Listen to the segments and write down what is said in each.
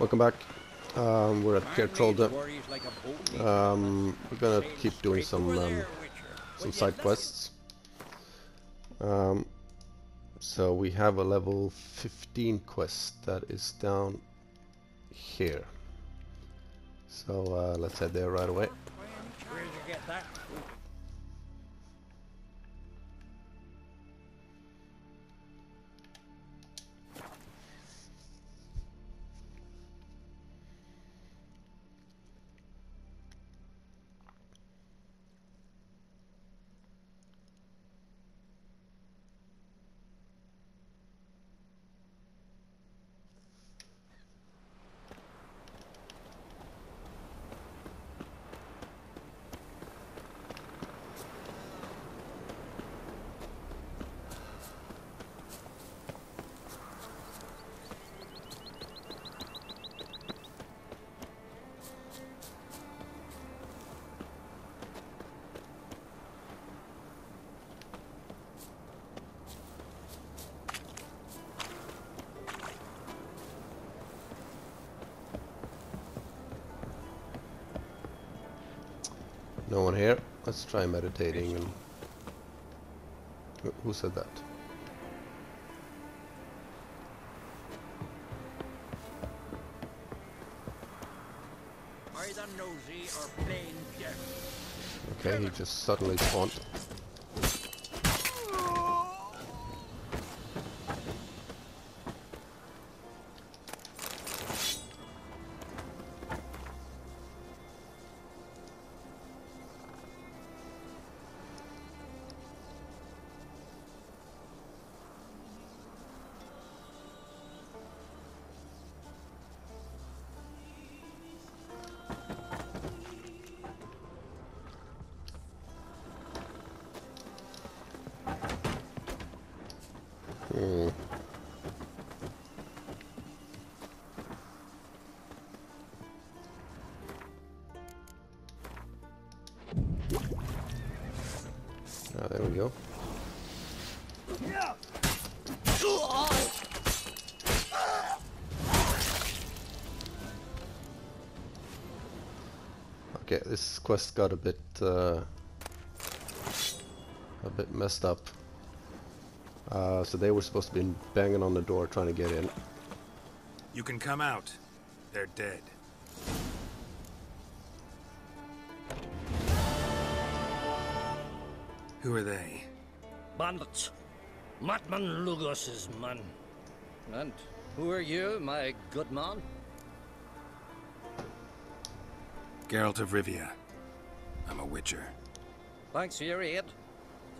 Welcome back. Um, we're at Kaer Trolde. Um, we're gonna keep doing some um, some side quests. Um, so we have a level 15 quest that is down here. So uh, let's head there right away. Let's try meditating. And Who- said that? Either nosy or plain. Okay, he just suddenly spawned. We go. Okay, this quest got a bit uh, a bit messed up. Uh, so they were supposed to be banging on the door trying to get in. You can come out. They're dead. Who are they? Bandits. Madman Lugos's men. And who are you, my good man? Geralt of Rivia. I'm a witcher. Thanks for your aid.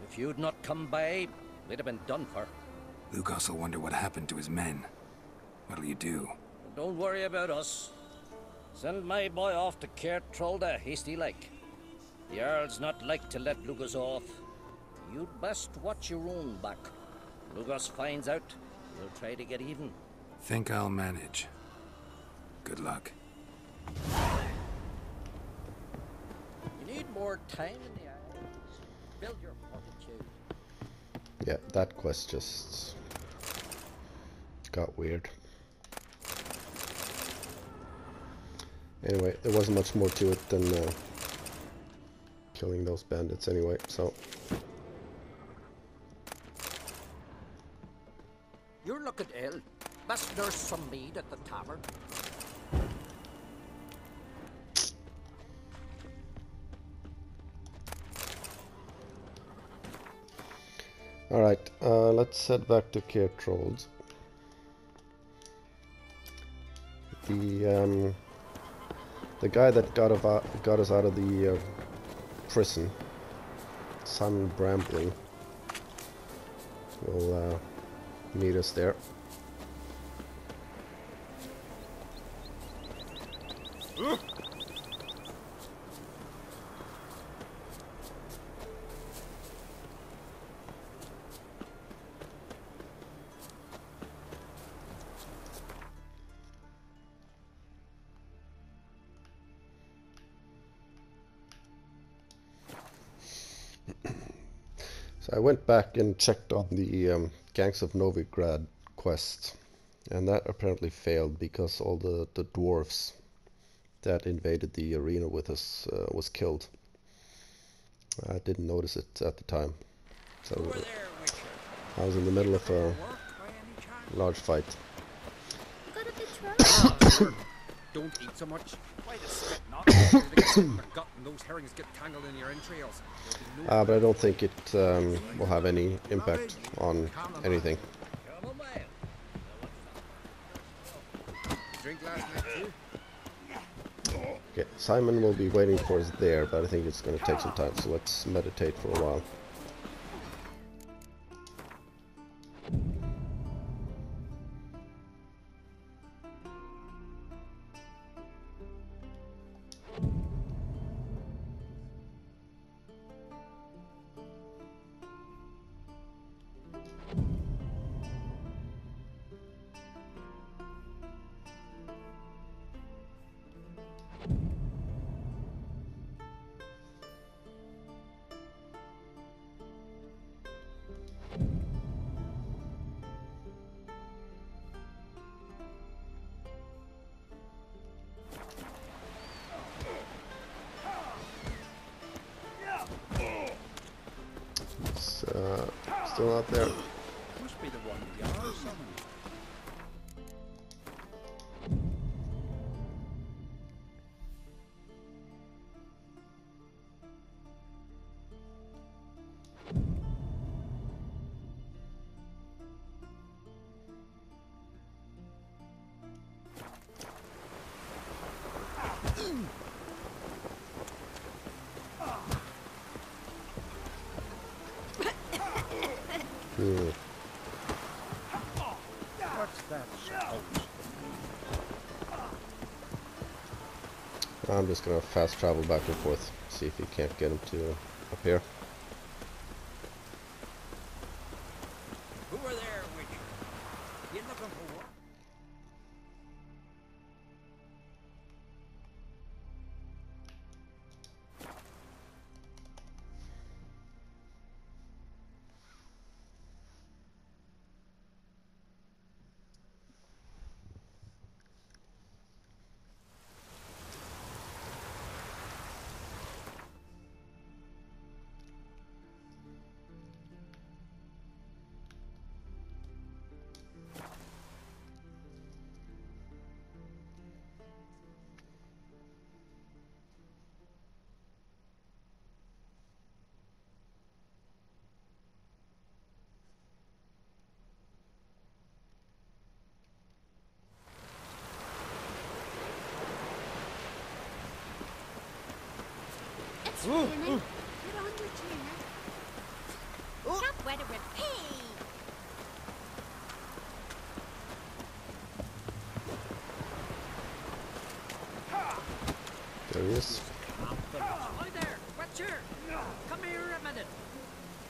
If you'd not come by, we'd have been done for. Lugos will wonder what happened to his men. What'll you do? Don't worry about us. Send my boy off to Kaer Trolde, hasty like. The Earl's not like to let Lugos off. You'd best watch your own back. Lugos finds out, he'll try to get even. Think I'll manage. Good luck. You need more time in the eyes. Build your fortitude. Yeah, that quest just got weird. Anyway, there wasn't much more to it than uh, killing those bandits anyway, so... Looking ill. Best nurse some mead at the tavern. Alright, uh, let's head back to Kaer Trolde. The, um, the guy that got, got us out of the uh, prison, Simon Brambling, will uh, meet us there. Went back and checked on the um, Gangs of Novigrad quest, And that apparently failed because all the, the dwarves that invaded the arena with us uh, was killed. I didn't notice it at the time. So Over there, I was in the middle of a Work by any chance? large fight. Got a bit drunk. Don't eat so much. Why the spit not? the gut and those herrings get tangled in your entrails. There'll no Uh, but I don't think it um, will have any impact on anything. Drink last night too. Okay, Simon will be waiting for us there, but I think it's going to take some time, so let's meditate for a while. I'm just to fast travel back and forth, see if we can't get him to appear.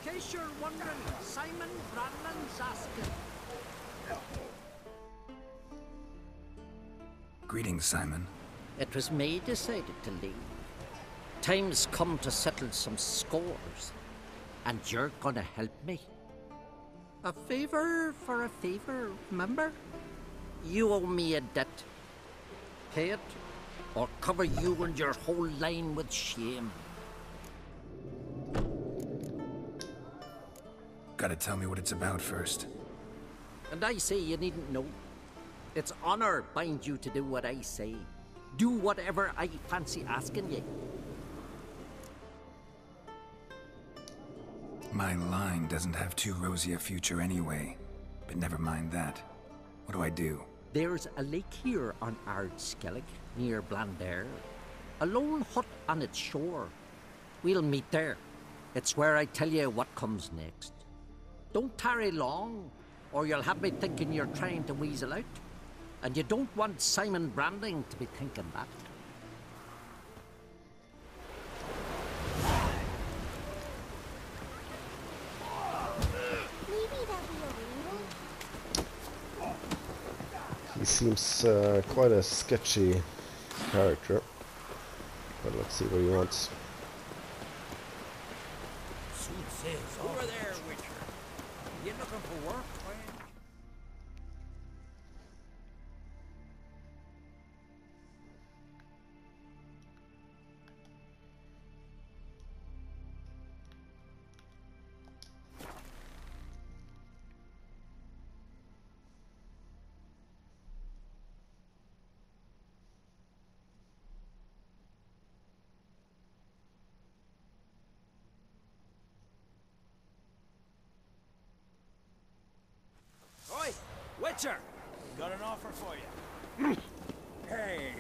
In case you're wondering, Simon Brandon's asking. Greetings, Simon. It was me decided to leave. Time's come to settle some scores, and you're gonna help me. A favor for a favor, remember? You owe me a debt. Pay it, or cover you and your whole line with shame. Gotta tell me what it's about first. And I say you needn't know. It's honor binds you to do what I say. Do whatever I fancy asking you. My line doesn't have too rosy a future anyway. But never mind that. What do I do? There's a lake here on Ard Skellig, near Blandare. A lone hut on its shore. We'll meet there. It's where I tell you what comes next. Don't tarry long, or you'll have me thinking you're trying to weasel out. And you don't want Simon Brambling to be thinking that. Maybe that'll be a rainbow. He seems uh, quite a sketchy character. But let's see what he wants. Witcher! Got an offer for you. Hey!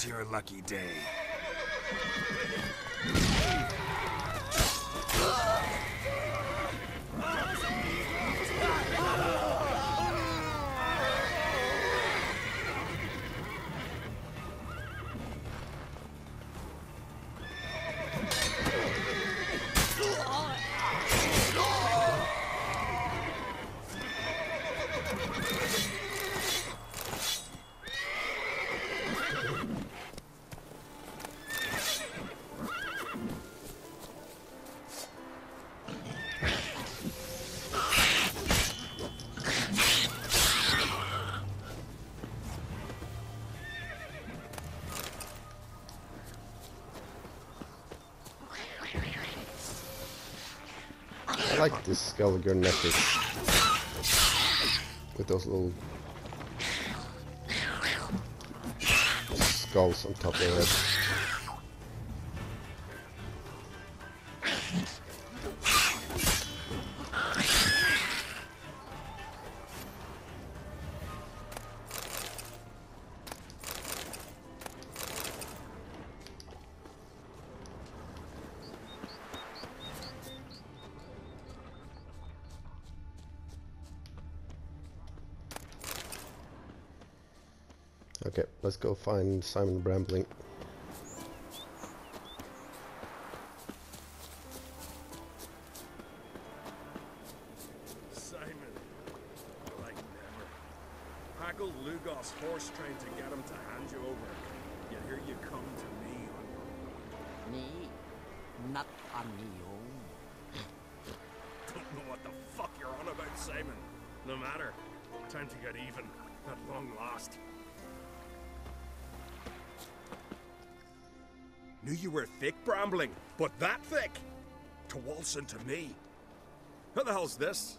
Not your lucky day. Like this Skelliger necklace. With those little skulls on top of head. Find Simon Brambling. Listen to me. Who the hell's this?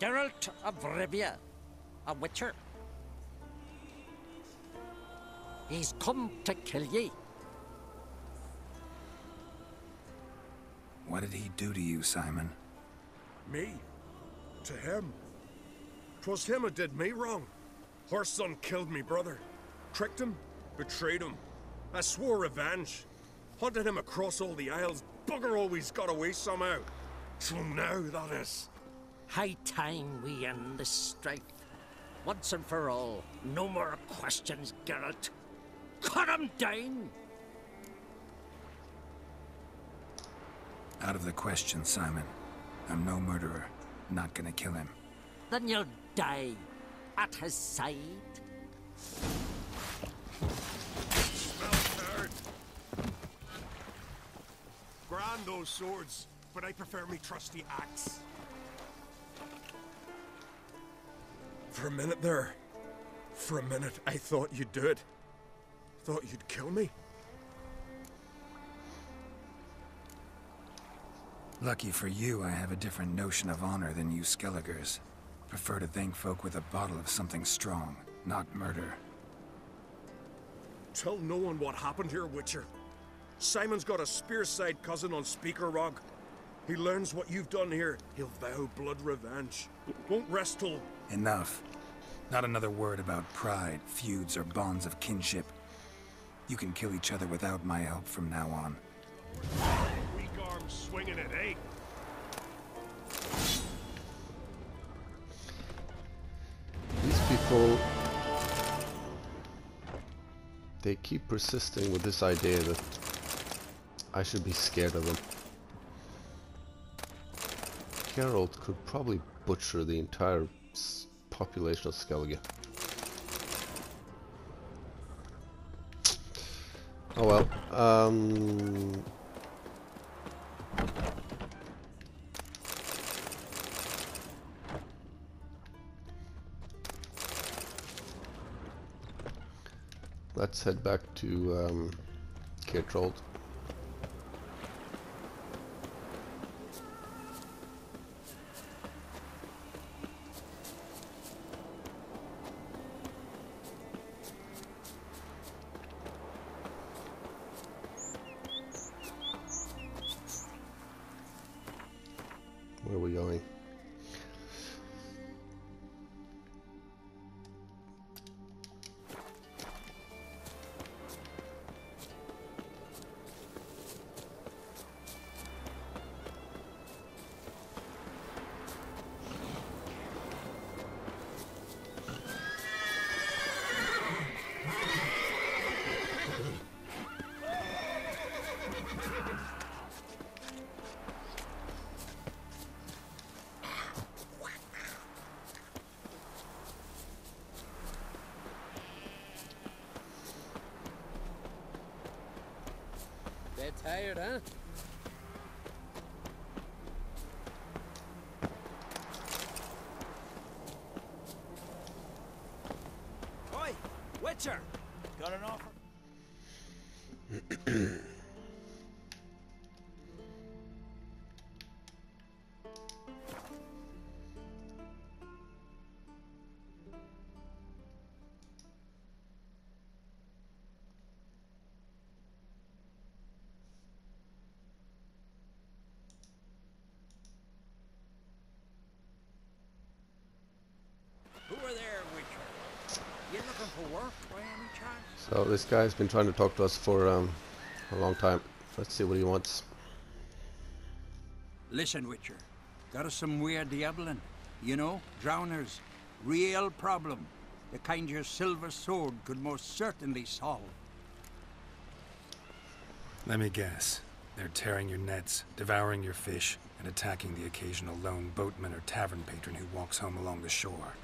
Geralt of Rivia, a witcher. He's come to kill ye. What did he do to you, Simon? Me? To him? Twas him who did me wrong. Horse son killed me brother. Tricked him, betrayed him. I swore revenge. Hunted him across all the isles. Bugger always got away somehow. So now, that is. High time we end this strife. Once and for all. No more questions, Geralt. Cut him down! Out of the question, Simon. I'm no murderer. Not gonna kill him. Then you'll die at his side. Smell turd. Grand those swords, but I prefer me trusty axe. For a minute there, for a minute, I thought you'd do it. Thought you'd kill me. Lucky for you, I have a different notion of honor than you Skelligers. Prefer to thank folk with a bottle of something strong, not murder. Tell no one what happened here, Witcher. Simon's got a Spearside cousin on Spikeroog. He learns what you've done here, he'll vow blood revenge. Won't rest till Enough. Not another word about pride, feuds, or bonds of kinship. You can kill each other without my help from now on. weak arms swinging it, eh? These people... They keep persisting with this idea that I should be scared of them. Geralt could probably butcher the entire population of Skellige. Oh well. Um, let's head back to um. mm So this guy's been trying to talk to us for um, a long time. Let's see what he wants. Listen, Witcher. Got us some Muire D'Yaeblen. You know, drowners. Real problem. The kind your silver sword could most certainly solve. Let me guess. They're tearing your nets, devouring your fish, and attacking the occasional lone boatman or tavern patron who walks home along the shore.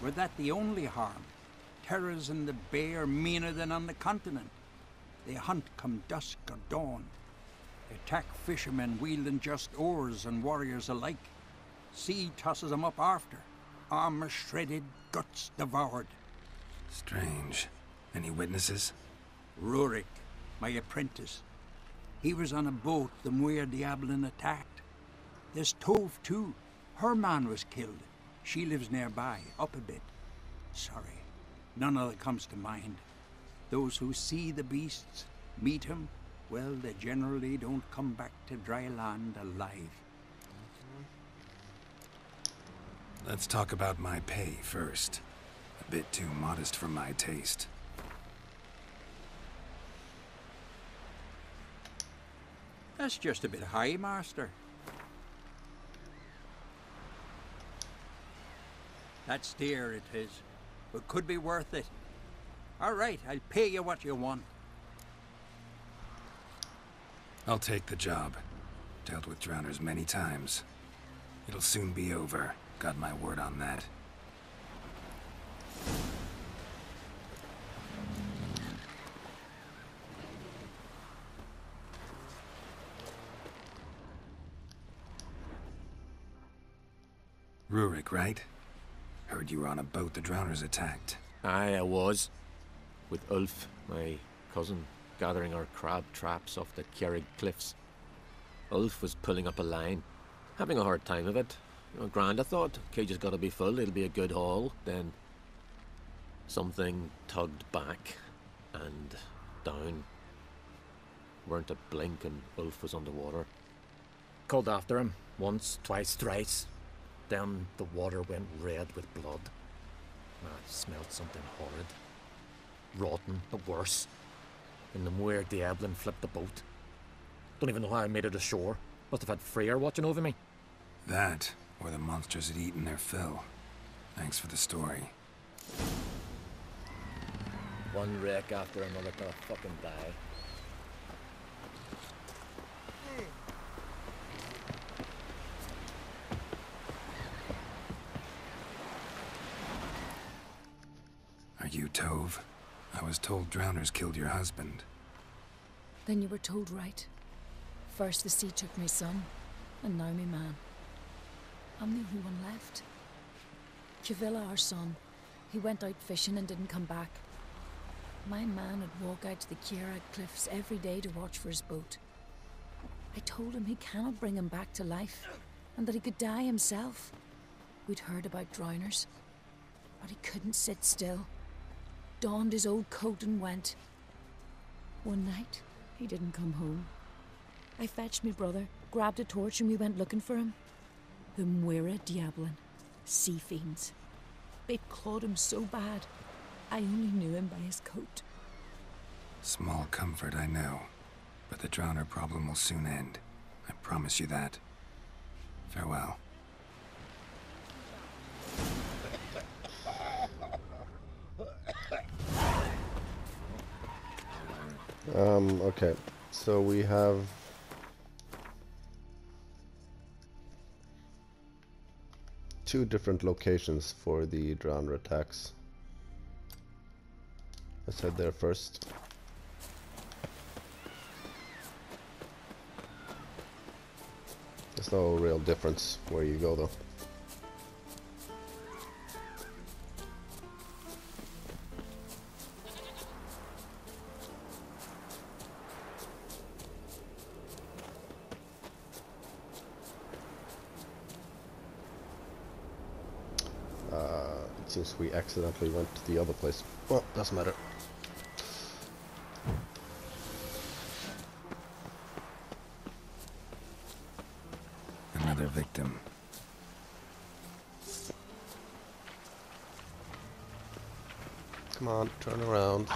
Were that the only harm? Terrors in the bay are meaner than on the continent. They hunt come dusk or dawn. They attack fishermen wielding just oars and warriors alike. Sea tosses them up after. Armor shredded, guts devoured. Strange. Any witnesses? Rurik, my apprentice. He was on a boat the Muire D'Yaeblen attacked. There's Tove, too. Her man was killed. She lives nearby, up a bit. Sorry, none of other comes to mind. Those who see the beasts, meet him, well, they generally don't come back to dry land alive. Let's talk about my pay first. A bit too modest for my taste. That's just a bit high, Master. That's dear, it is, but could be worth it. All right, I'll pay you what you want. I'll take the job. Dealt with drowners many times. It'll soon be over. Got my word on that. Rurik, right? Heard you were on a boat the drowners attacked. Aye, I was. With Ulf, my cousin, gathering our crab traps off the Kjerrig cliffs. Ulf was pulling up a line, having a hard time of it. You know, grand, I thought. Cage has got to be full, it'll be a good haul. Then something tugged back and down. Weren't a blink and Ulf was underwater. Called after him once, twice, thrice. Then the water went red with blood. I smelled something horrid. Rotten, but worse. And the Muire D'Yaeblen flipped the boat. Don't even know how I made it ashore. Must have had Freya watching over me. That, or the monsters had eaten their fill. Thanks for the story. One wreck after another gonna fucking die. You Tove? I was told drowners killed your husband. Then you were told right. First the sea took my son, and now me man. I'm the only one left. Kavilla, our son, he went out fishing and didn't come back. My man would walk out to the Kierag cliffs every day to watch for his boat. I told him he cannot bring him back to life, and that he could die himself. We'd heard about drowners, but he couldn't sit still. Donned his old coat and went. One night, he didn't come home. I fetched me brother, grabbed a torch, and we went looking for him. The Muire D'Yaeblen, sea fiends. They'd clawed him so bad, I only knew him by his coat. Small comfort, I know. But the drowner problem will soon end. I promise you that. Farewell. Um, okay. So we have... Two different locations for the drowner attacks. Let's head there first. There's no real difference where you go though. Seems we accidentally went to the other place. Well, doesn't matter. Another victim. Come on, turn around.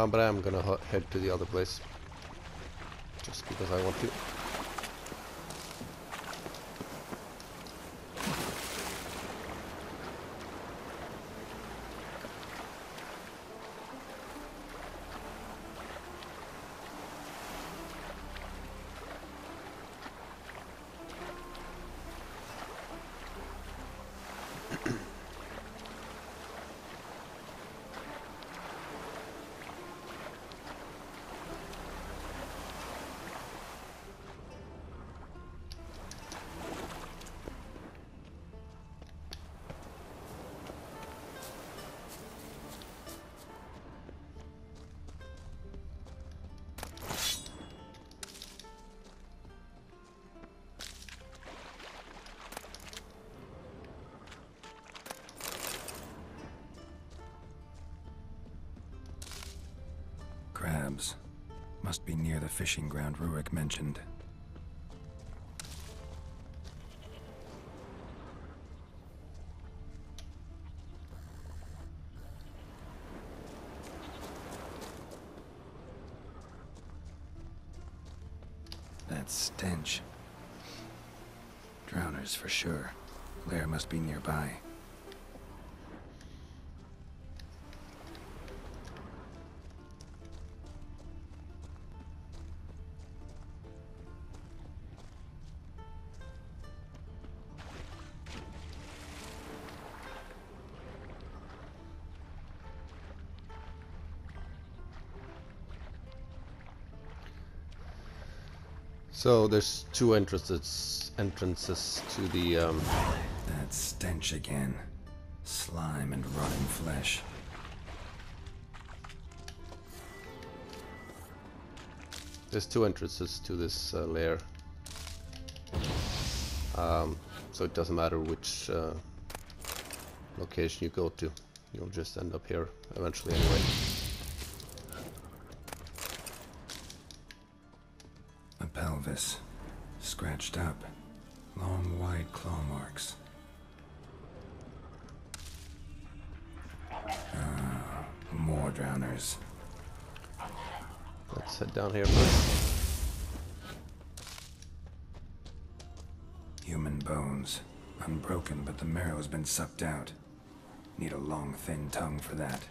Uh, but I'm gonna head to the other place. Just because I want to. Must be near the fishing ground Rurik mentioned. So there's two entrances entrances to the um, That stench again. Slime and rotting flesh. there's two entrances to this uh, lair. Um, so it doesn't matter which uh, location you go to, you'll just end up here eventually anyway. Pelvis. Scratched up. Long, wide claw marks. Ah, more drowners. Let's head down here first. Human bones. Unbroken, but the marrow's been sucked out. Need a long, thin tongue for that.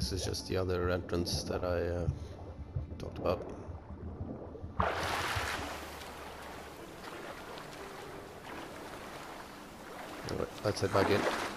This is just the other entrance that I uh, talked about. Let's head back in.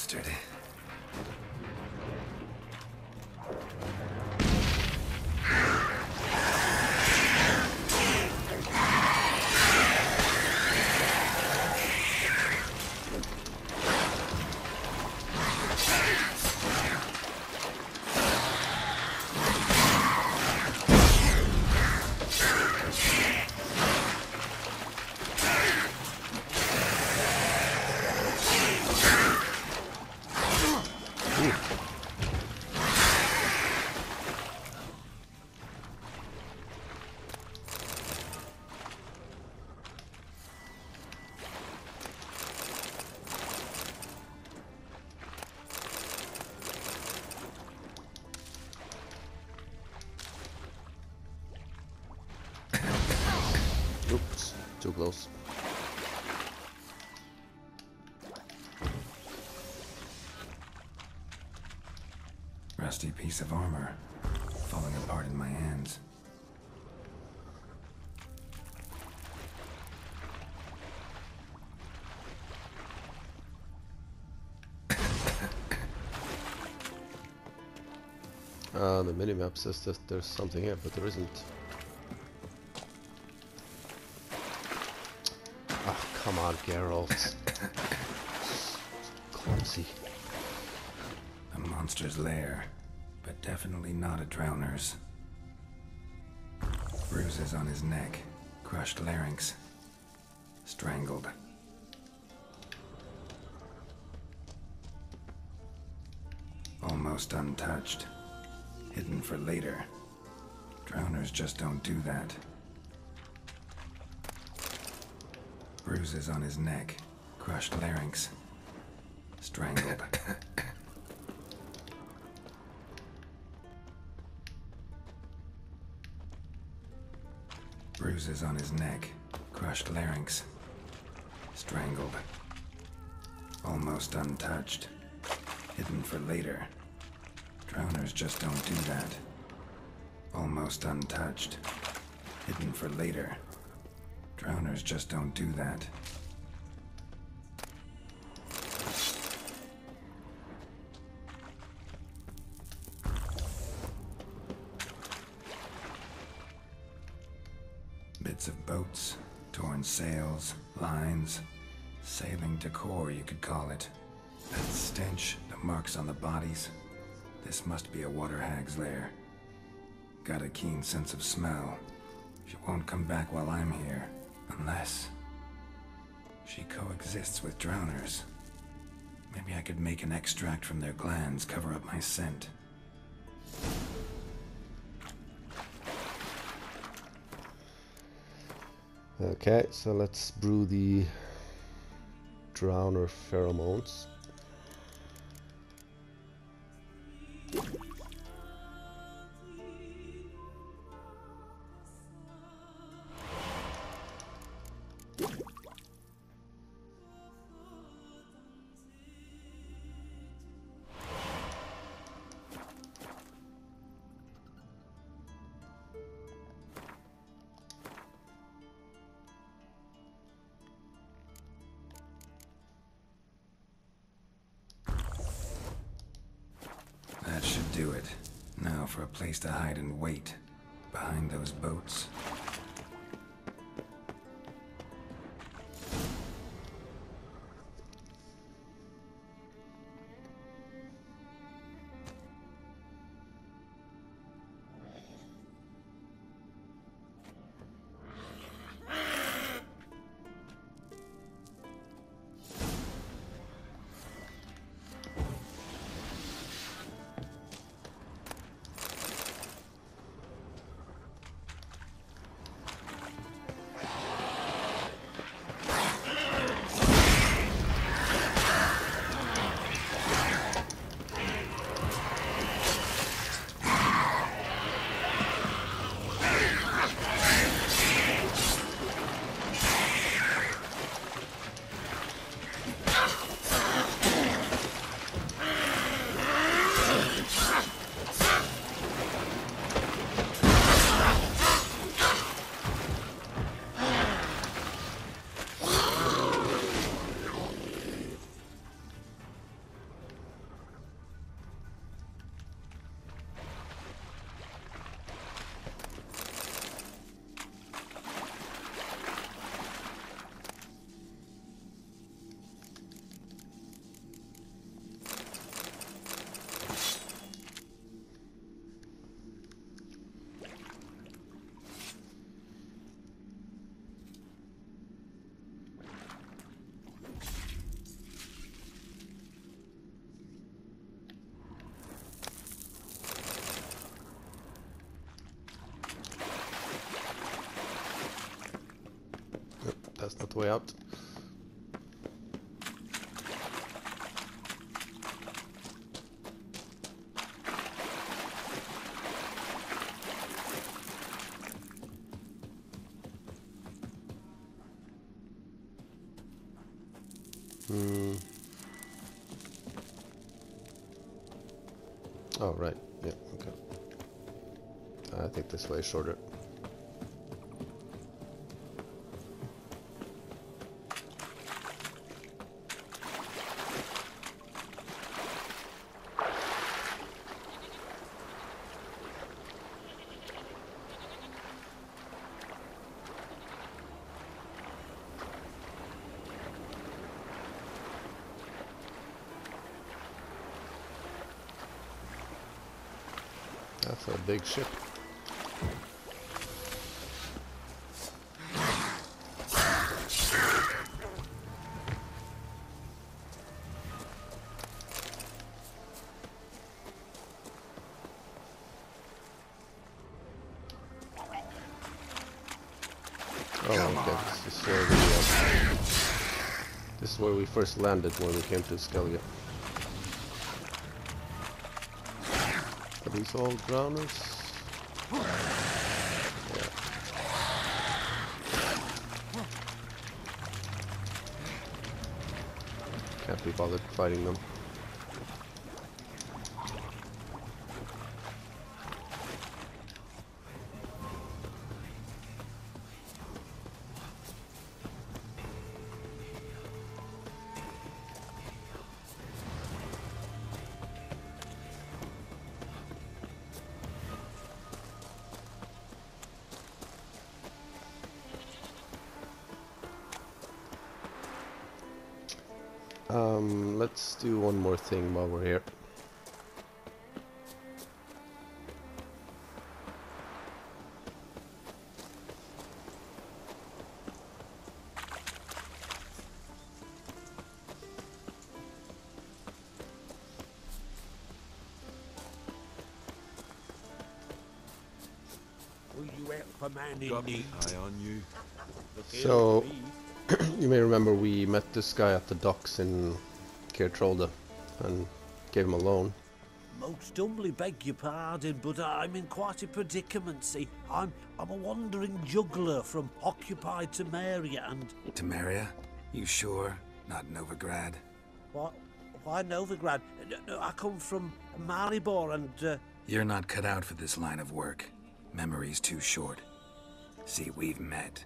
Bastard. Rusty piece of armor. Falling apart in my hands. Uh, the minimap says that there's something here, but there isn't. Ah, come on, Geralt. Clumsy. A monster's lair, but definitely not a drowner's. Bruises on his neck, crushed larynx, strangled. Almost untouched, hidden for later. Drowners just don't do that. Bruises on his neck, crushed larynx, strangled. Bruises on his neck, crushed larynx, strangled. Almost untouched, hidden for later. Drowners just don't do that. Almost untouched, hidden for later. Drowners just don't do that. Lines, sailing decor, you could call it. That stench, the marks on the bodies. This must be a water hag's lair. Got a keen sense of smell. She won't come back while I'm here, unless she coexists with drowners. Maybe I could make an extract from their glands cover up my scent. Okay, so let's brew the drowner pheromones. To hide and wait. Behind those boats. That's not the way out. Hmm. Oh, right. Yeah, okay. I think this way is shorter. That's a big ship. Oh, okay. This is, where we, uh, this is where we first landed when we came to Skellige. These all? Yeah. Can't be bothered fighting them. A man in Got need? eye on you. So, you may remember we met this guy at the docks in Kaer Trolde and gave him a loan. Most humbly beg your pardon, but I'm in quite a predicament. See, I'm I'm a wandering juggler from occupied Temeria, and Temeria? You sure? Not Novigrad? what? Why Novigrad? No, no, I come from Maribor, and uh, You're not cut out for this line of work. Memory's too short. See, we've met.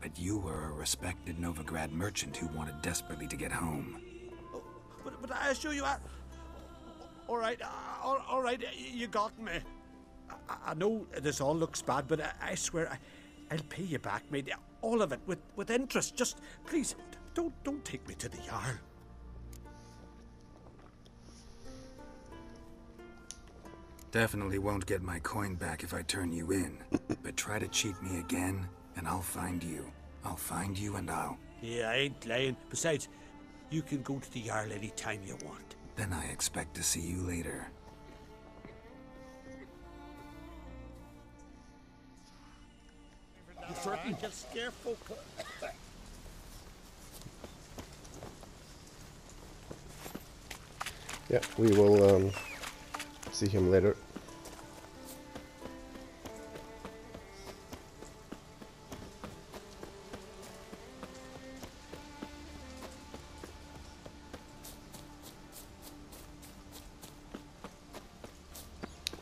But you were a respected Novigrad merchant who wanted desperately to get home. but, but I assure you, I. All right, uh, all, all right, you got me. I, I know this all looks bad, but I, I swear I, I'll pay you back, mate. All of it with, with interest. Just please, don't don't take me to the Jarl. Definitely won't get my coin back if I turn you in. but try to cheat me again, and I'll find you. I'll find you and I'll... Yeah, I ain't lying. Besides, you can go to the Jarl any time you want. Then I expect to see you later. You certain you'll scare folk? Yeah, we will um, see him later.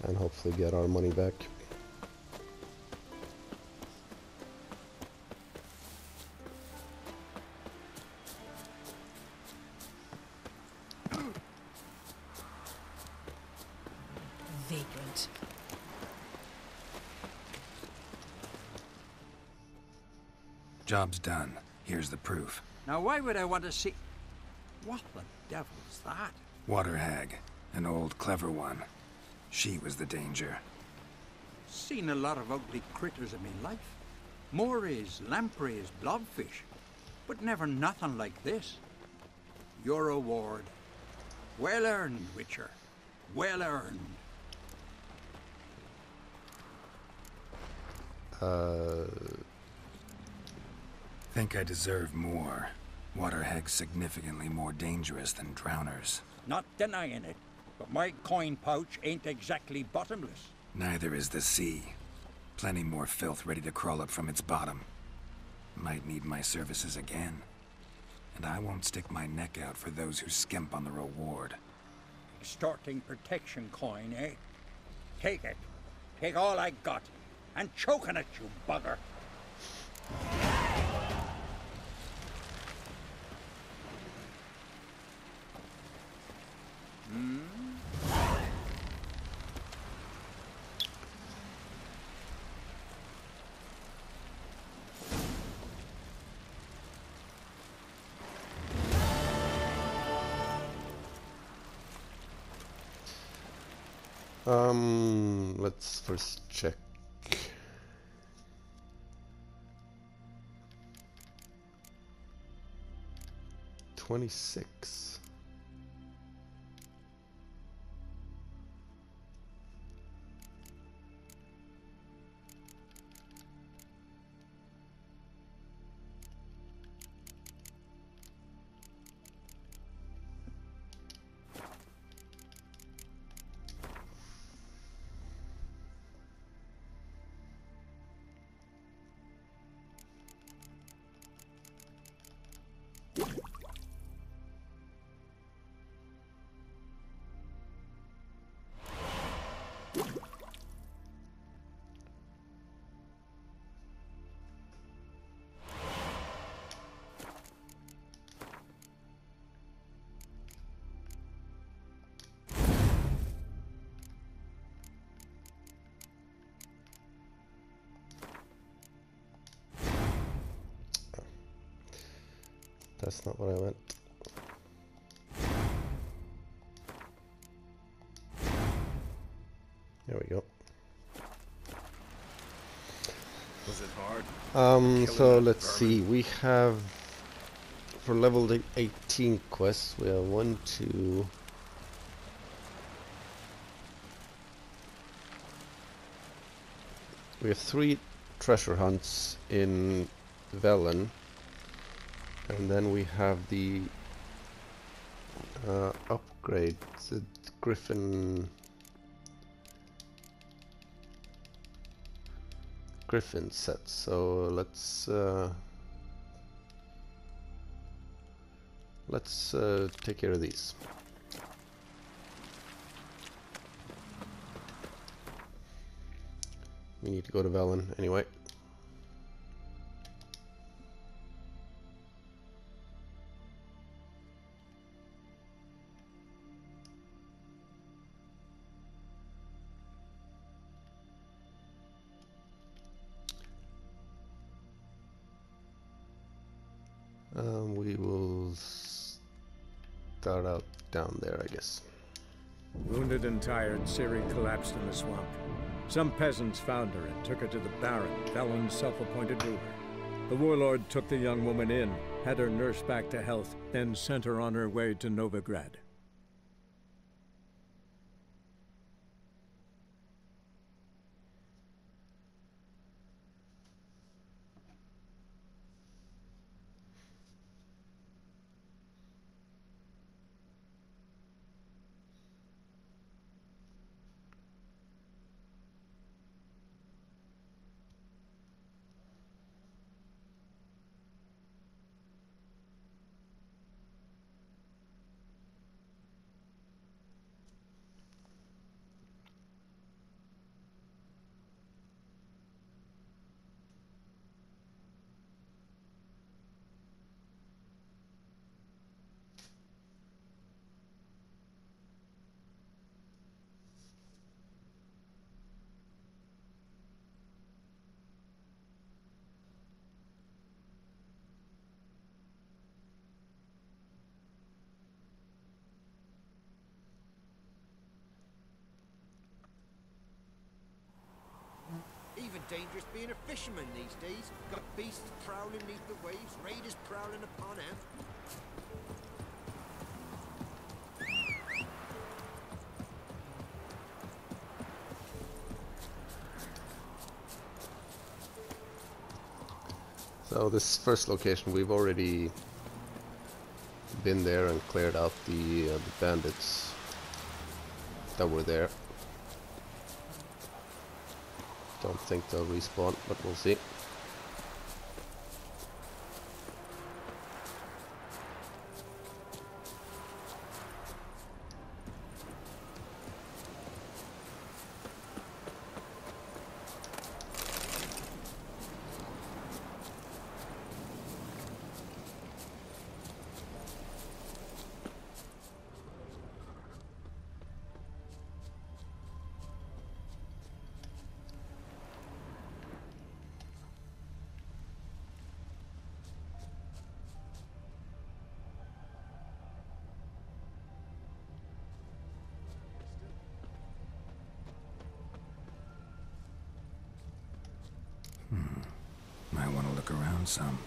And hopefully get our money back. Vagrant. Job's done. Here's the proof. Now, why would I want to see... What the devil's that? Water hag. An old, clever one. She was the danger. Seen a lot of ugly critters in my life. Morays, lampreys, blobfish. But never nothing like this. Your award. Well earned, Witcher. Well earned. Uh, Think I deserve more. Water hag's significantly more dangerous than drowners. Not denying it, but my coin pouch ain't exactly bottomless. Neither is the sea. Plenty more filth ready to crawl up from its bottom. Might need my services again. And I won't stick my neck out for those who skimp on the reward. Extorting protection coin, eh? Take it. Take all I got. And choking at you, bugger. Um, let's first check. Twenty-six. That's not what I meant. There we go. Was it hard? Um, so let's see. We have for level 18 quests. We have one, two. We have three treasure hunts in Velen, and then we have the uh, upgrade, the Griffin. Griffin set. So let's uh, let's uh, take care of these. We need to go to Velen anyway. Down there, I guess. Wounded and tired, Ciri collapsed in the swamp. Some peasants found her and took her to the Baron, Velen's self-appointed ruler. The warlord took the young woman in, had her nursed back to health, then sent her on her way to Novigrad. Even dangerous being a fisherman these days. Got beasts prowling neath the waves, raiders prowling upon them. So this first location, we've already been there and cleared out the, uh, the bandits that were there. Don't think they'll respawn, but we'll see. Around some.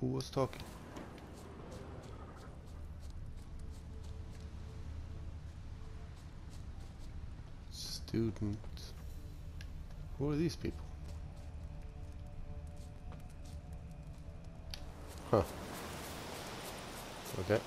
Who was talking? Student. Who are these people? Huh. Okay.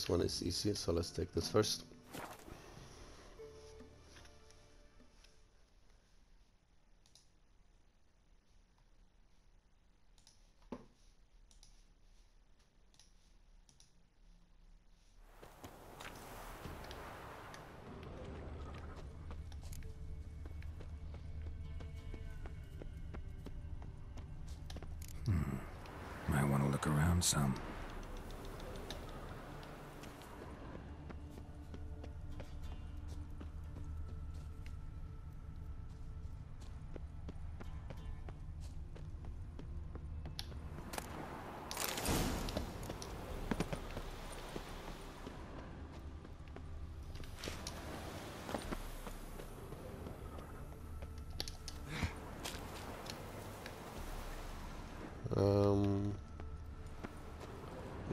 This one is easy, so let's take this first. Hmm. Might want to look around some.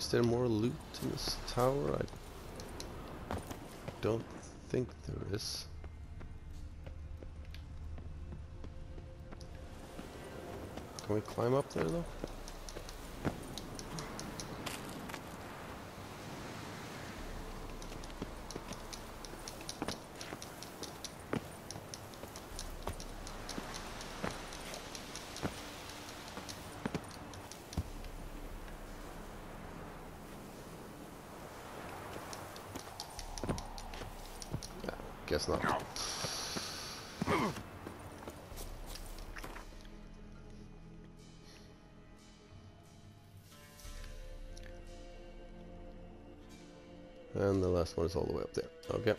Is there more loot in this tower? I don't think there is. Can we climb up there though? And the last one is all the way up there. Okay.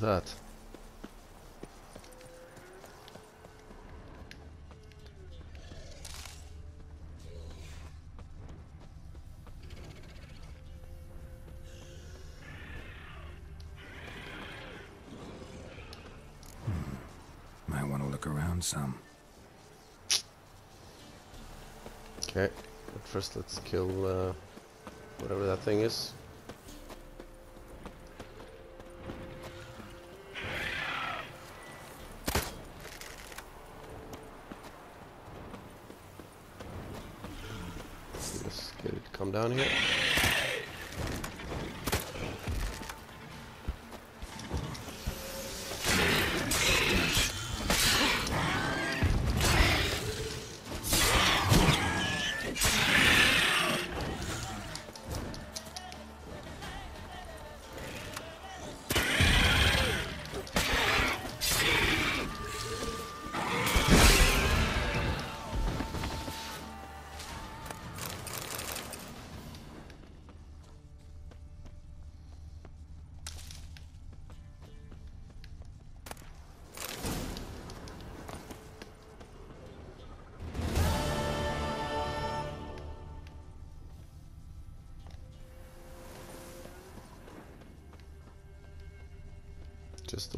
That? Might want to look around some. Okay, but first let's kill uh, whatever that thing is. Down here.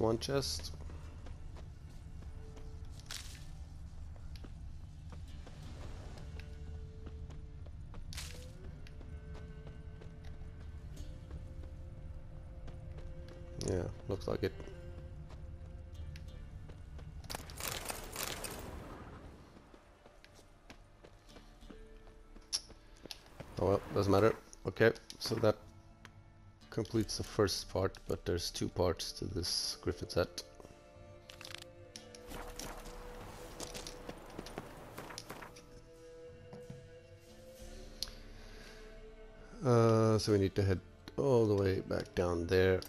One chest. Yeah, looks like it. Oh well, doesn't matter. Okay, so that completes the first part, but there's two parts to this Griffin set. Uh, so we need to head all the way back down there.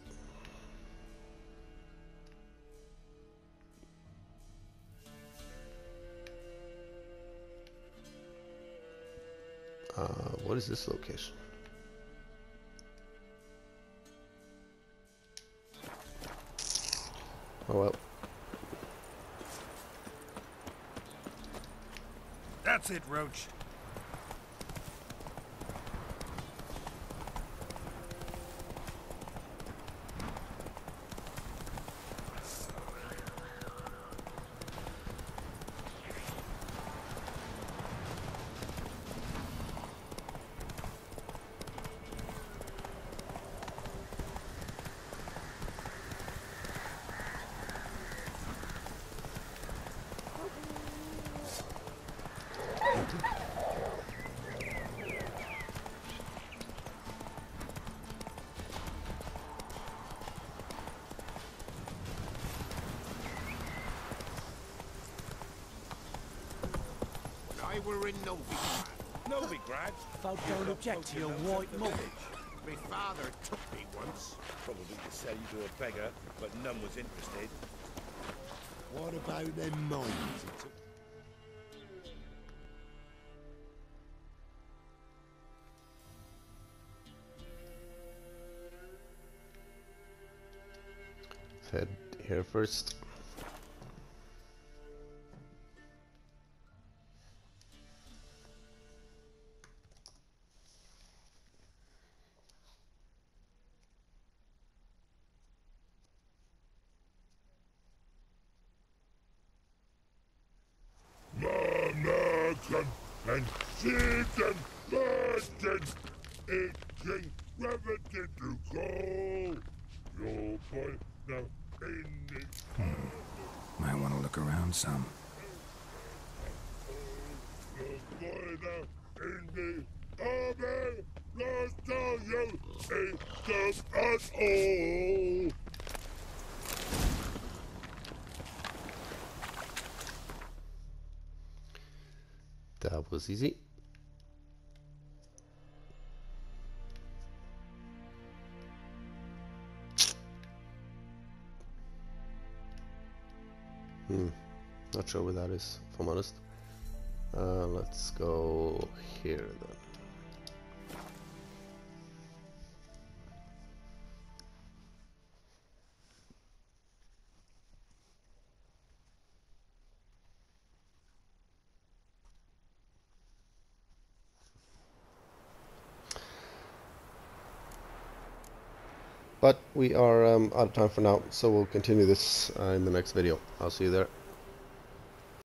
Uh, what is this location? Oh well. That's it, Roach. I were in Novigrad. Novigrad? Folk don't object to your white mother. My father took me once. Probably to sell you to a beggar, but none was interested. What about them mines he? Head here first. Was easy. Hmm, not sure where that is, if I'm honest. Uh, let's go here then. We are um, out of time for now, so we'll continue this uh, in the next video. I'll see you there.